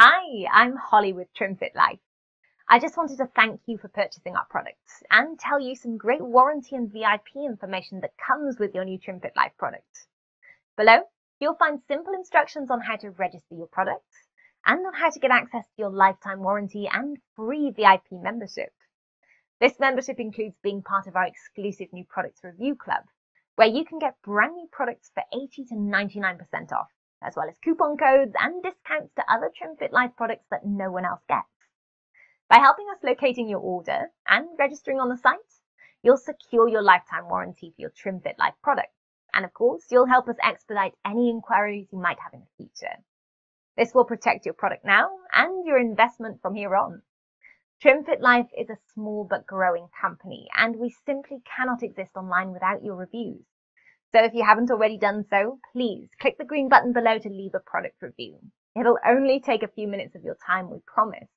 Hi, I'm Holly with TrimFit Life. I just wanted to thank you for purchasing our products and tell you some great warranty and VIP information that comes with your new TrimFit Life product. Below, you'll find simple instructions on how to register your products and on how to get access to your lifetime warranty and free VIP membership. This membership includes being part of our exclusive new products review club, where you can get brand new products for 80 to 99% off as well as coupon codes and discounts to other TrimFit Life products that no one else gets. By helping us locating your order and registering on the site, you'll secure your lifetime warranty for your TrimFit Life product. And of course, you'll help us expedite any inquiries you might have in the future. This will protect your product now and your investment from here on. TrimFit Life is a small but growing company, and we simply cannot exist online without your reviews. So if you haven't already done so, please click the green button below to leave a product review. It'll only take a few minutes of your time, we promise.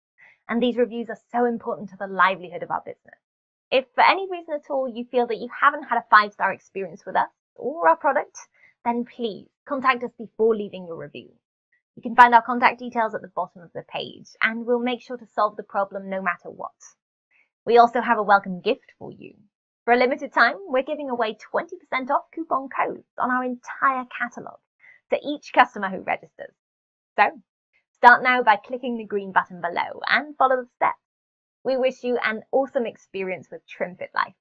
And these reviews are so important to the livelihood of our business. If for any reason at all you feel that you haven't had a five star experience with us or our product, then please contact us before leaving your review. You can find our contact details at the bottom of the page and we'll make sure to solve the problem no matter what. We also have a welcome gift for you. For a limited time, we're giving away 20% off coupon codes on our entire catalogue to each customer who registers. So, start now by clicking the green button below and follow the steps. We wish you an awesome experience with TrimFit Life.